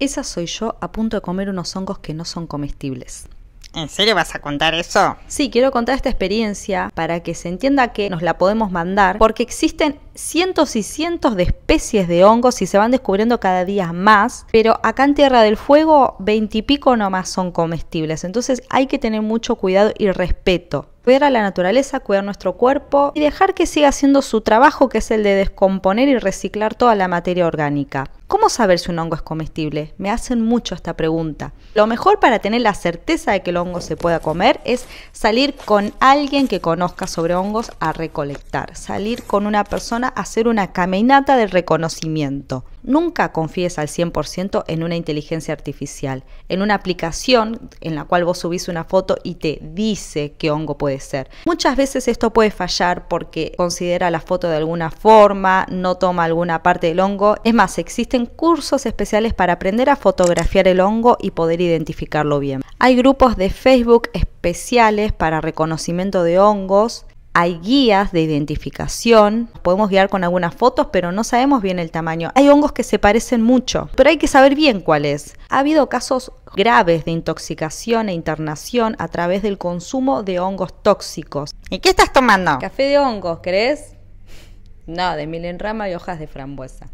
Esa soy yo a punto de comer unos hongos que no son comestibles. ¿En serio vas a contar eso? Sí, quiero contar esta experiencia para que se entienda que nos la podemos mandar, porque existen cientos y cientos de especies de hongos y se van descubriendo cada día más, pero acá en Tierra del Fuego veintipico nomás son comestibles, entonces hay que tener mucho cuidado y respeto cuidar a la naturaleza, cuidar nuestro cuerpo y dejar que siga haciendo su trabajo que es el de descomponer y reciclar toda la materia orgánica. ¿Cómo saber si un hongo es comestible? Me hacen mucho esta pregunta. Lo mejor para tener la certeza de que el hongo se pueda comer es salir con alguien que conozca sobre hongos a recolectar, salir con una persona a hacer una caminata de reconocimiento. Nunca confíes al 100% en una inteligencia artificial, en una aplicación en la cual vos subís una foto y te dice qué hongo puede ser. Muchas veces esto puede fallar porque considera la foto de alguna forma, no toma alguna parte del hongo. Es más, existen cursos especiales para aprender a fotografiar el hongo y poder identificarlo bien. Hay grupos de Facebook especiales para reconocimiento de hongos hay guías de identificación, podemos guiar con algunas fotos, pero no sabemos bien el tamaño. Hay hongos que se parecen mucho, pero hay que saber bien cuál es. Ha habido casos graves de intoxicación e internación a través del consumo de hongos tóxicos. ¿Y qué estás tomando? Café de hongos, ¿crees? No, de milenrama y hojas de frambuesa.